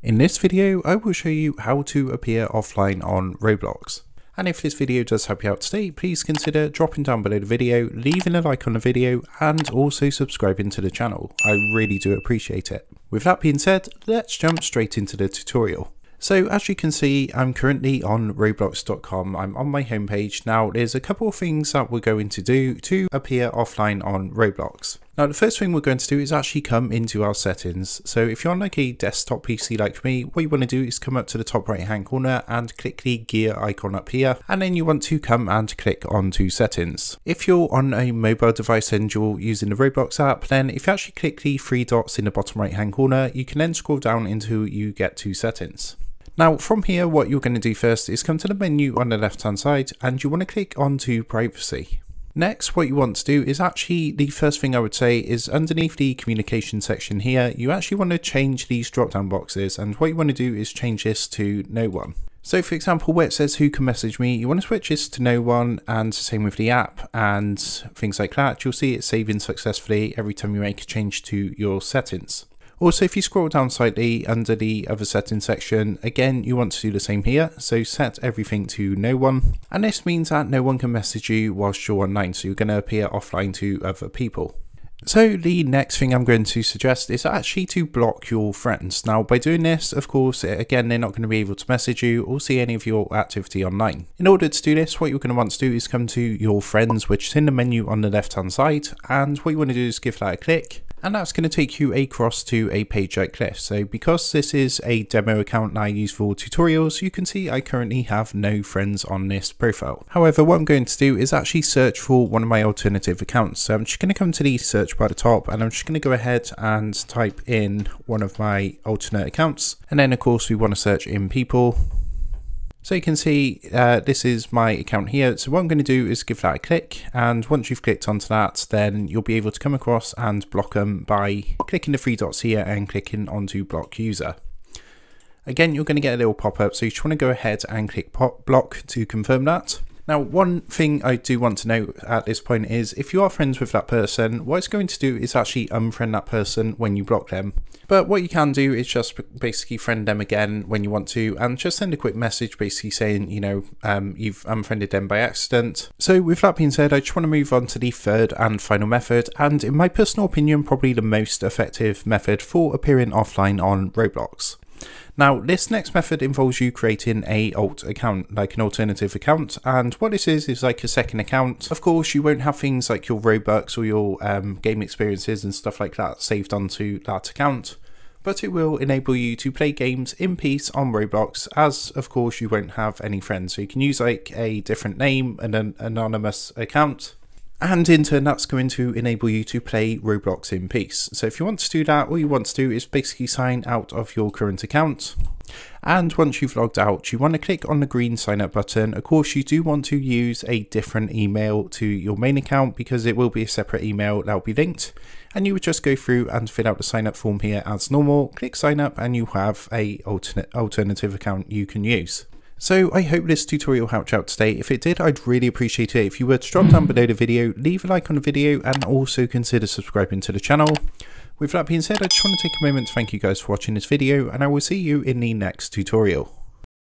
In this video, I will show you how to appear offline on Roblox. And if this video does help you out today, please consider dropping down below the video, leaving a like on the video, and also subscribing to the channel. I really do appreciate it. With that being said, let's jump straight into the tutorial. So as you can see, I'm currently on roblox.com. I'm on my homepage. Now there's a couple of things that we're going to do to appear offline on Roblox. Now the first thing we're going to do is actually come into our settings. So if you're on like a desktop PC like me, what you want to do is come up to the top right hand corner and click the gear icon up here. And then you want to come and click onto settings. If you're on a mobile device and you're using the Roblox app, then if you actually click the three dots in the bottom right hand corner, you can then scroll down until you get to settings. Now from here what you're going to do first is come to the menu on the left hand side and you want to click onto privacy. Next what you want to do is actually the first thing I would say is underneath the communication section here you actually want to change these drop down boxes and what you want to do is change this to no one. So for example, where it says who can message me, you want to switch this to no one and the same with the app and things like that. You'll see it saving successfully every time you make a change to your settings. Also, if you scroll down slightly under the other settings section, again, you want to do the same here. So set everything to no one. And this means that no one can message you whilst you're online. So you're going to appear offline to other people. So the next thing I'm going to suggest is actually to block your friends. Now by doing this, of course, again, they're not going to be able to message you or see any of your activity online. In order to do this, what you're going to want to do is come to your friends, which is in the menu on the left hand side. And what you want to do is give that a click and that's going to take you across to a page like this. So because this is a demo account that I use for tutorials, you can see I currently have no friends on this profile. However, what I'm going to do is actually search for one of my alternative accounts. So I'm just going to come to the search bar at the top and I'm just going to go ahead and type in one of my alternate accounts. And then of course we want to search in people so you can see uh, this is my account here. So what I'm going to do is give that a click and once you've clicked onto that then you'll be able to come across and block them by clicking the three dots here and clicking onto block user. Again you're going to get a little pop-up so you just want to go ahead and click block to confirm that. Now, one thing I do want to note at this point is if you are friends with that person, what it's going to do is actually unfriend that person when you block them. But what you can do is just basically friend them again when you want to and just send a quick message basically saying, you know, um, you've unfriended them by accident. So with that being said, I just want to move on to the third and final method and in my personal opinion, probably the most effective method for appearing offline on Roblox. Now, this next method involves you creating a alt account, like an alternative account. And what this is, is like a second account. Of course, you won't have things like your Robux or your um, game experiences and stuff like that saved onto that account. But it will enable you to play games in peace on Roblox, as of course you won't have any friends. So you can use like a different name and an anonymous account and in turn, that's going to enable you to play Roblox in peace. So if you want to do that, all you want to do is basically sign out of your current account. And once you've logged out, you want to click on the green sign up button. Of course, you do want to use a different email to your main account because it will be a separate email that will be linked. And you would just go through and fill out the sign up form here as normal, click sign up and you have a alternate alternative account you can use. So I hope this tutorial helped you out today. If it did, I'd really appreciate it if you were to drop down below the video, leave a like on the video and also consider subscribing to the channel. With that being said, I just want to take a moment to thank you guys for watching this video and I will see you in the next tutorial.